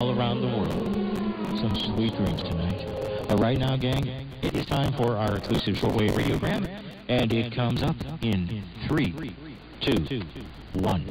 all around the world some sweet dreams tonight. But right now, gang, it is time for our exclusive shortwave radiogram, and it comes up in three, two, one.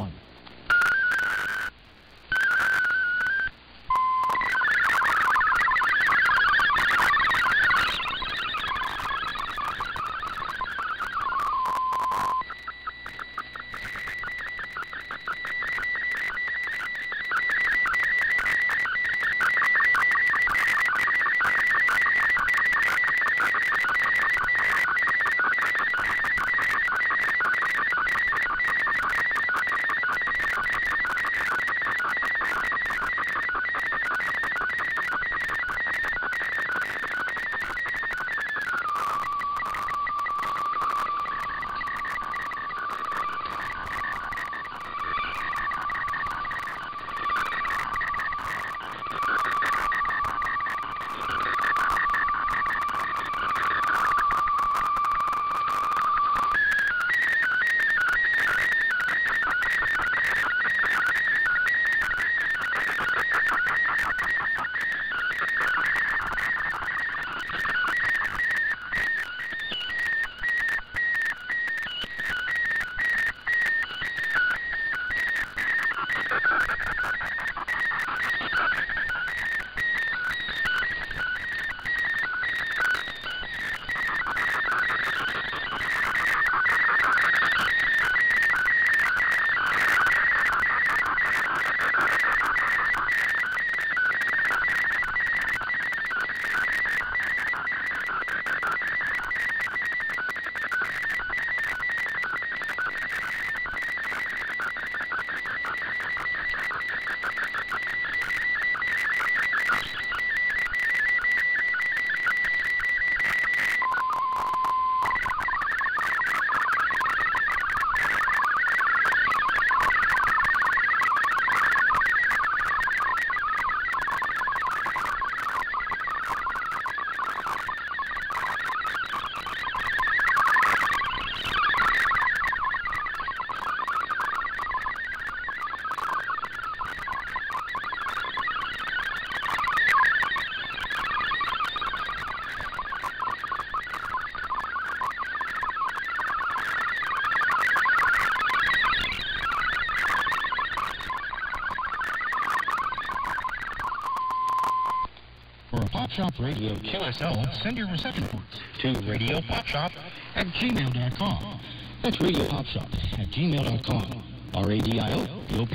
For a Pop Shop Radio QSL, send your reception ports to radiopopshop at gmail.com. That's Radio Pop Shop at gmail.com. R-A-D-I-O-P-O-P-S-H-O-P.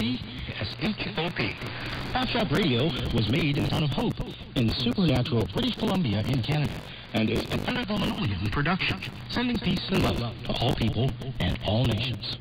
Pop Shop Radio was made in the town of Hope in supernatural British Columbia in Canada and is an Linoleum production, sending peace and love to all people and all nations.